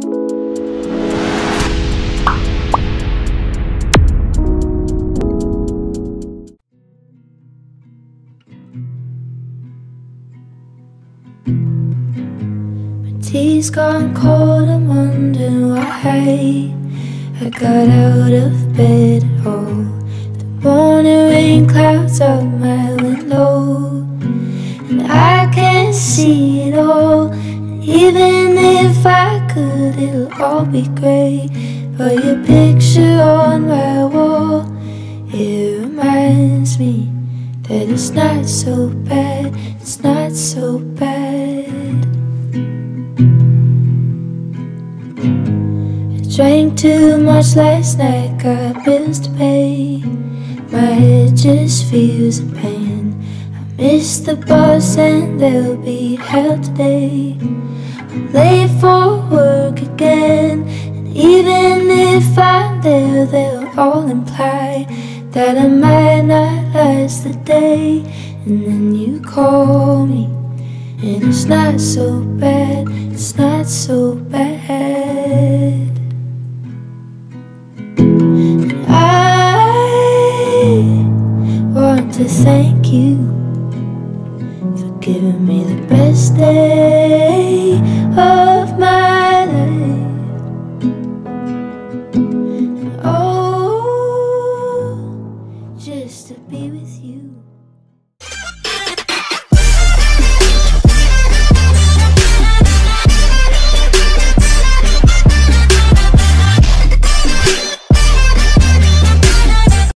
Tea's gone cold, I'm wondering why I got out of bed at all. The morning rain clouds up my window, and I can't see it all. Even if I could, it'll all be great. But your picture on my wall, it reminds me that it's not so bad, it's not so bad. I drank too much last night, got bills to pay. My head just feels in pain. I miss the bus and they'll be hell today. I'm late for if I'm there, they'll all imply that I might not last the day. And then you call me, and it's not so bad, it's not so bad. And I want to thank you for giving me the best day be with you.